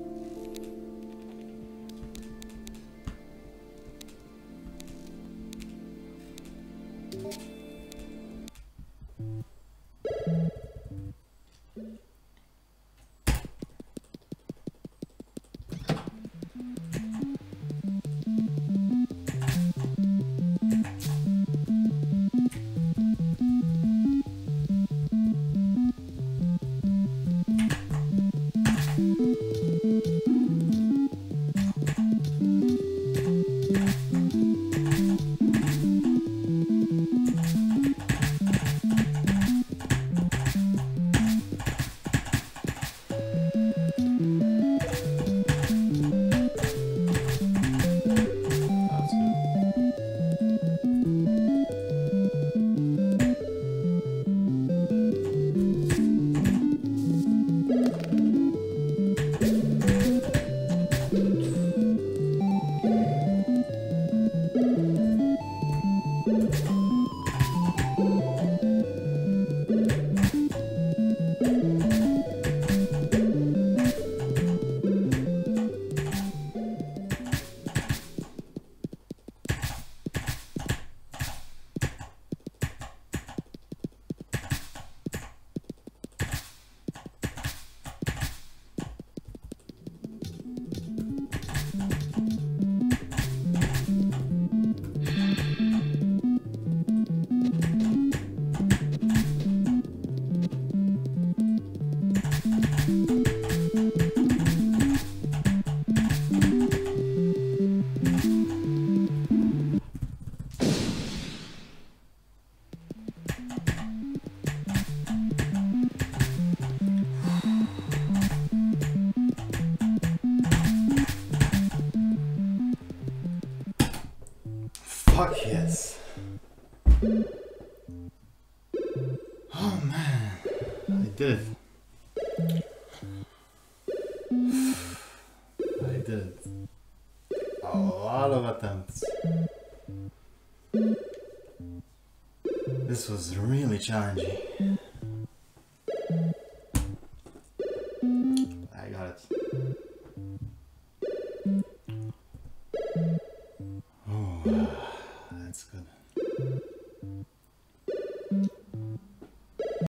That's Fuck yes. Oh man, I did. I did. A lot of attempts. This was really challenging.